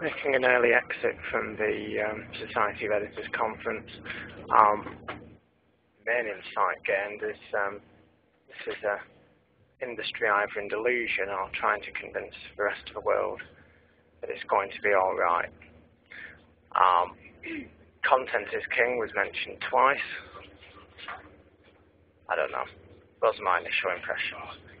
making an early exit from the um, Society of Editors conference. Um, main insight gained is um, this is a industry either in delusion or trying to convince the rest of the world that it's going to be all right. Um, content is king was mentioned twice. I don't know. Those are my initial impression.